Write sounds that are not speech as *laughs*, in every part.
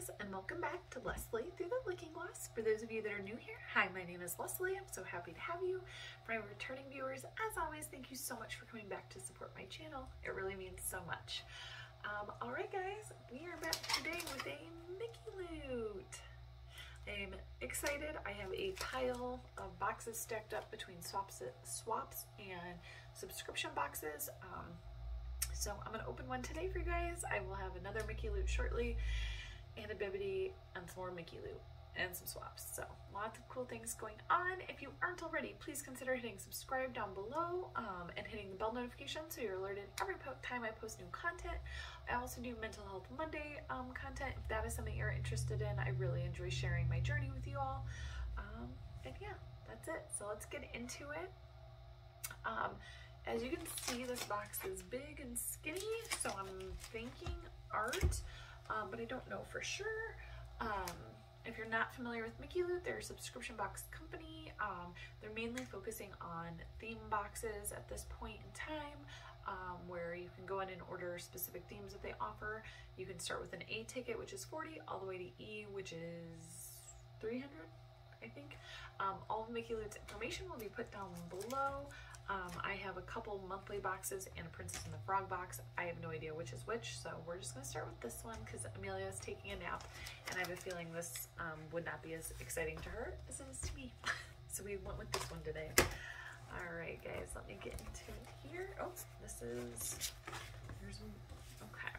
guys and welcome back to Leslie Thru the Looking Glass. For those of you that are new here, hi, my name is Leslie. I'm so happy to have you. For my returning viewers, as always, thank you so much for coming back to support my channel. It really means so much. Um, all right, guys, we are back today with a Mickey Loot. I'm excited. I have a pile of boxes stacked up between swaps, swaps and subscription boxes. Um, so I'm gonna open one today for you guys. I will have another Mickey loot shortly and a Bibbidi and some more Mickey loot and some swaps. So lots of cool things going on. If you aren't already, please consider hitting subscribe down below um, and hitting the bell notification so you're alerted every time I post new content. I also do Mental Health Monday um, content. If that is something you're interested in, I really enjoy sharing my journey with you all. Um, and yeah, that's it. So let's get into it. Um, as you can see, this box is big and skinny, so I'm thinking art, um, but I don't know for sure. Um, if you're not familiar with Mickey Loot, they're a subscription box company. Um, they're mainly focusing on theme boxes at this point in time, um, where you can go in and order specific themes that they offer. You can start with an A ticket, which is 40, all the way to E, which is 300, I think. Um, all of Mickey Loot's information will be put down below. Um, I have a couple monthly boxes and a Princess and the Frog box. I have no idea which is which, so we're just gonna start with this one because Amelia is taking a nap and I have a feeling this um, would not be as exciting to her as it is to me. *laughs* so we went with this one today. All right, guys, let me get into here. Oh, this is, there's, okay.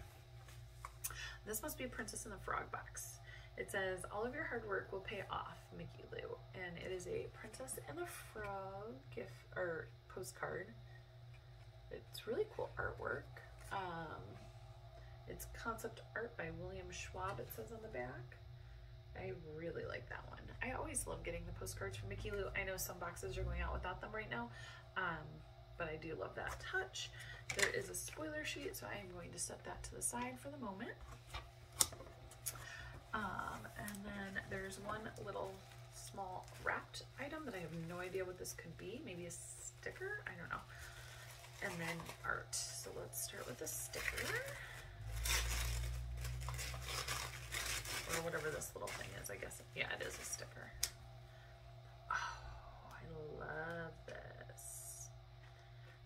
This must be a Princess and the Frog box. It says, all of your hard work will pay off, Mickey Loot. And it is a Princess and the Frog gift, or postcard. It's really cool artwork. Um, it's concept art by William Schwab, it says on the back. I really like that one. I always love getting the postcards from Mickey Loot. I know some boxes are going out without them right now, um, but I do love that touch. There is a spoiler sheet, so I am going to set that to the side for the moment. Um, and then there's one little small wrapped item that I have no idea what this could be. Maybe a sticker? I don't know. And then art. So let's start with the sticker. Or whatever this little thing is, I guess. Yeah, it is a sticker. Oh, I love this.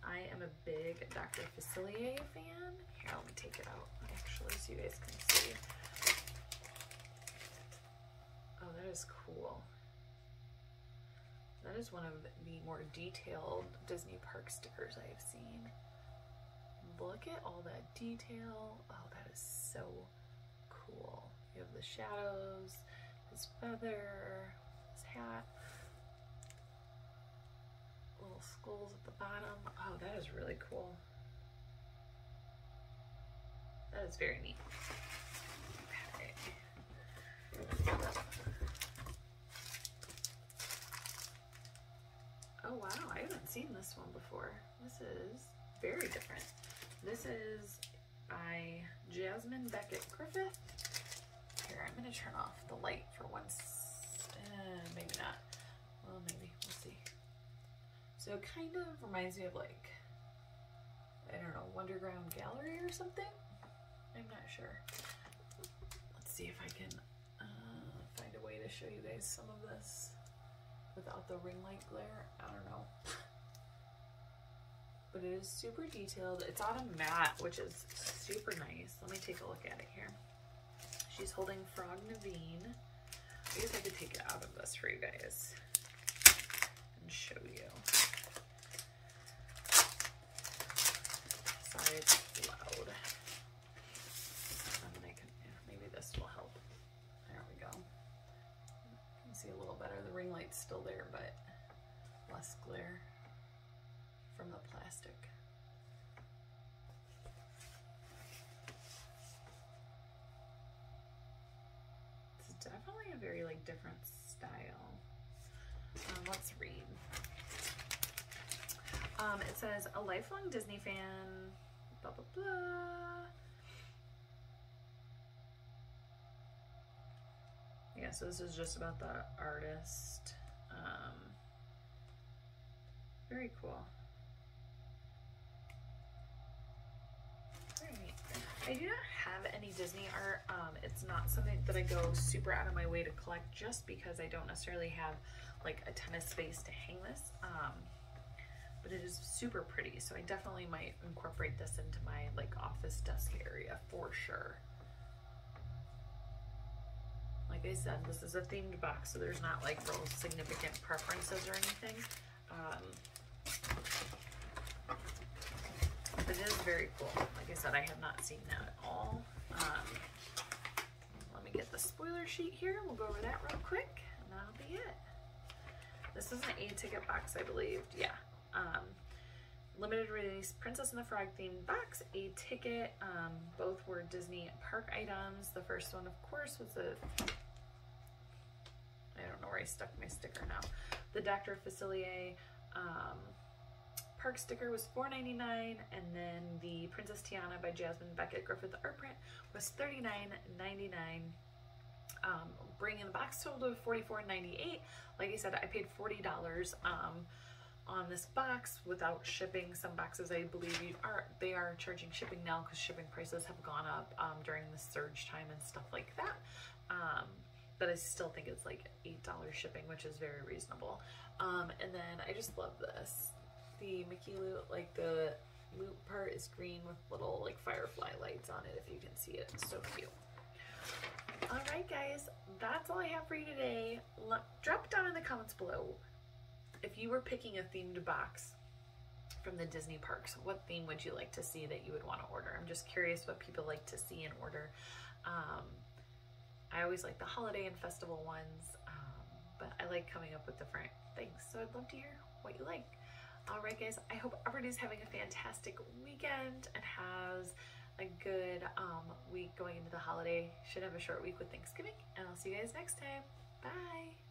I am a big Dr. Facilier fan. Here, let me take it out actually so you guys can see. That is cool. That is one of the more detailed Disney park stickers I have seen. Look at all that detail. Oh, that is so cool. You have the shadows, his feather, his hat, little skulls at the bottom. Oh, that is really cool. That is very neat. Okay. Wow, I haven't seen this one before. This is very different. This is by Jasmine Becket Griffith. Here, I'm gonna turn off the light for once. Uh, maybe not. Well, maybe, we'll see. So it kind of reminds me of like, I don't know, Wonderground Gallery or something? I'm not sure. Let's see if I can uh, find a way to show you guys some of this without the ring light glare. I don't know. *laughs* But it is super detailed. It's on a mat, which is super nice. Let me take a look at it here. She's holding Frog Naveen. I guess I could take it out of this for you guys and show you. Sorry, it's. A very like different style. Um, let's read. Um, it says, a lifelong Disney fan, blah, blah, blah. yeah, so this is just about the artist. Um, very cool. I do not have any Disney art. Um, it's not something that I go super out of my way to collect just because I don't necessarily have like a ton of space to hang this. Um, but it is super pretty. So I definitely might incorporate this into my like office desk area for sure. Like I said, this is a themed box, so there's not like real significant preferences or anything. Um, it is very cool. Like I said, I have not seen that at all. Um, let me get the spoiler sheet here. We'll go over that real quick, and that'll be it. This is an A ticket box, I believe. Yeah. Um, limited release Princess and the Frog themed box, a ticket. Um, both were Disney park items. The first one, of course, was a I don't know where I stuck my sticker now. The Dr. Facilier um, park sticker was $4.99 and then the Princess Tiana by Jasmine Becket Griffith art print was $39.99. Um, bringing the box total to $44.98. Like I said, I paid $40 um, on this box without shipping. Some boxes I believe you are they are charging shipping now because shipping prices have gone up um, during the surge time and stuff like that. Um, but I still think it's like $8 shipping, which is very reasonable. Um, and then I just love this. The Mickey loot, like the loot part is green with little like firefly lights on it if you can see it. It's so cute. All right, guys, that's all I have for you today. Drop down in the comments below if you were picking a themed box from the Disney parks, what theme would you like to see that you would want to order? I'm just curious what people like to see and order. Um, I always like the holiday and festival ones, um, but I like coming up with different things. So I'd love to hear what you like. All right, guys, I hope everybody's having a fantastic weekend and has a good um, week going into the holiday. Should have a short week with Thanksgiving, and I'll see you guys next time. Bye.